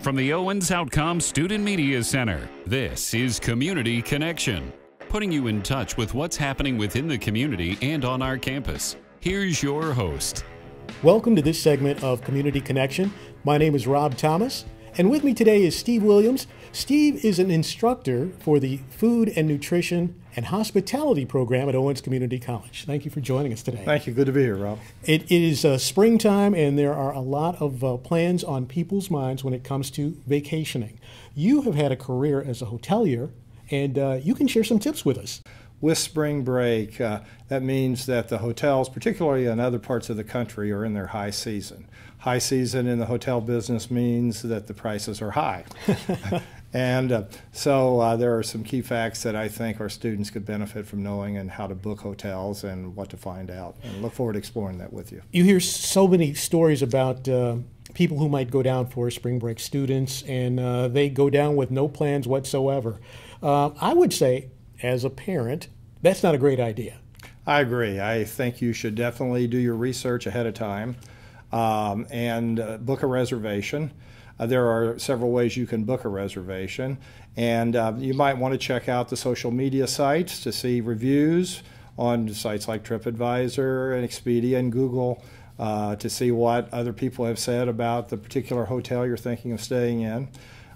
From the Owens OutComm Student Media Center, this is Community Connection, putting you in touch with what's happening within the community and on our campus. Here's your host. Welcome to this segment of Community Connection. My name is Rob Thomas, and with me today is Steve Williams. Steve is an instructor for the Food and Nutrition and Hospitality program at Owens Community College. Thank you for joining us today. Thank you. Good to be here, Rob. It, it is uh, springtime, and there are a lot of uh, plans on people's minds when it comes to vacationing. You have had a career as a hotelier, and uh, you can share some tips with us with spring break, uh, that means that the hotels, particularly in other parts of the country, are in their high season. High season in the hotel business means that the prices are high. and uh, so uh, there are some key facts that I think our students could benefit from knowing and how to book hotels and what to find out. And look forward to exploring that with you. You hear so many stories about uh, people who might go down for spring break students, and uh, they go down with no plans whatsoever. Uh, I would say as a parent, that's not a great idea. I agree. I think you should definitely do your research ahead of time um, and uh, book a reservation. Uh, there are several ways you can book a reservation, and uh, you might want to check out the social media sites to see reviews on sites like TripAdvisor and Expedia and Google uh, to see what other people have said about the particular hotel you're thinking of staying in.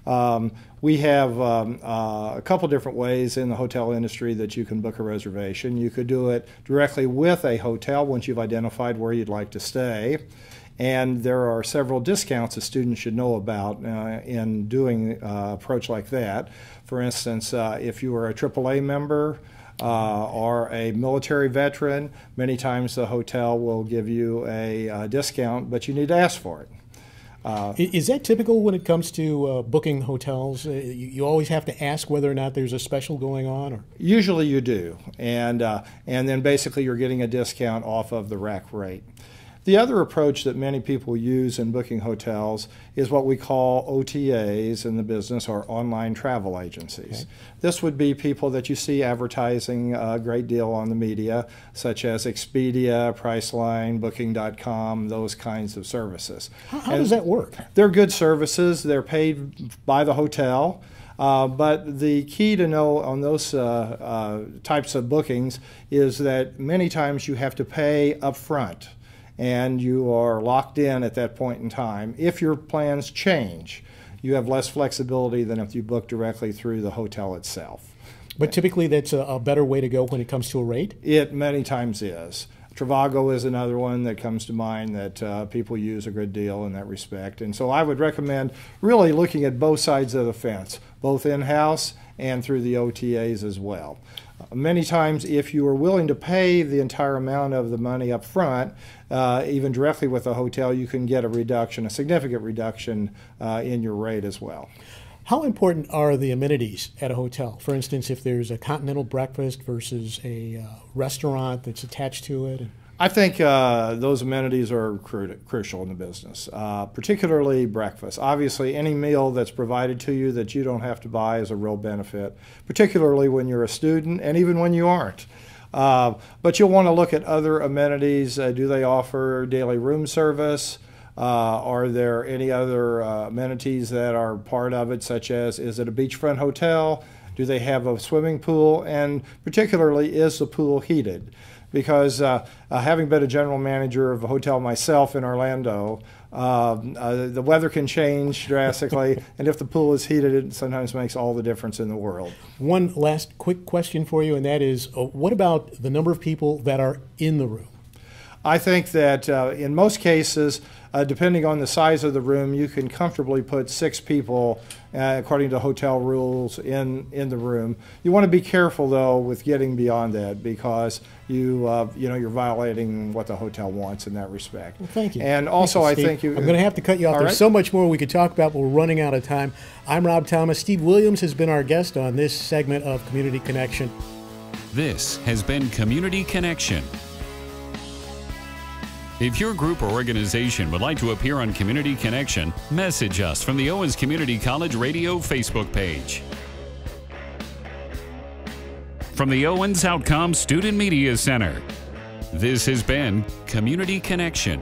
Um, we have um, uh, a couple different ways in the hotel industry that you can book a reservation. You could do it directly with a hotel once you've identified where you'd like to stay. And there are several discounts that students should know about uh, in doing uh, approach like that. For instance, uh, if you are a AAA member, uh, or a military veteran, many times the hotel will give you a uh, discount, but you need to ask for it. Uh, is that typical when it comes to uh, booking hotels? Uh, you, you, always have to ask whether or not there's a special going on, or usually you do, and uh, and then basically you're getting a discount off of the rack rate. The other approach that many people use in booking hotels is what we call OTAs in the business or online travel agencies. Okay. This would be people that you see advertising a great deal on the media, such as Expedia, Priceline, Booking.com, those kinds of services. How, how does that work? They're good services, they're paid by the hotel. Uh, but the key to know on those uh, uh, types of bookings is that many times you have to pay up front and you are locked in at that point in time. If your plans change, you have less flexibility than if you book directly through the hotel itself. But typically, that's a, a better way to go when it comes to a rate? It many times is. Trivago is another one that comes to mind that uh, people use a good deal in that respect. And so I would recommend really looking at both sides of the fence, both in house and through the OTAs as well. Many times, if you are willing to pay the entire amount of the money up front, uh, even directly with a hotel, you can get a reduction, a significant reduction uh, in your rate as well. How important are the amenities at a hotel? For instance, if there's a continental breakfast versus a uh, restaurant that's attached to it? I think uh, those amenities are cru- crucial in the business, uh, particularly breakfast. Obviously, any meal that's provided to you that you don't have to buy is a real benefit, particularly when you're a student and even when you aren't. Uh, but you'll want to look at other amenities. Uh, do they offer daily room service? Uh, are there any other uh, amenities that are part of it, such as is it a beachfront hotel? Do they have a swimming pool? And particularly, is the pool heated? Because uh, uh, having been a general manager of a hotel myself in Orlando, um, uh, the weather can change drastically, and if the pool is heated, it sometimes makes all the difference in the world. One last quick question for you, and that is uh, what about the number of people that are in the room? I think that uh, in most cases, uh, depending on the size of the room, you can comfortably put six people, uh, according to hotel rules, in in the room. You want to be careful though with getting beyond that because you uh, you know you're violating what the hotel wants in that respect. Well, thank you. And also, you, I think you. I'm going to have to cut you off. There's right? so much more we could talk about, but we're running out of time. I'm Rob Thomas. Steve Williams has been our guest on this segment of Community Connection. This has been Community Connection. If your group or organization would like to appear on Community Connection, message us from the Owens Community College Radio Facebook page. From the Owens OutComm Student Media Center, this has been Community Connection.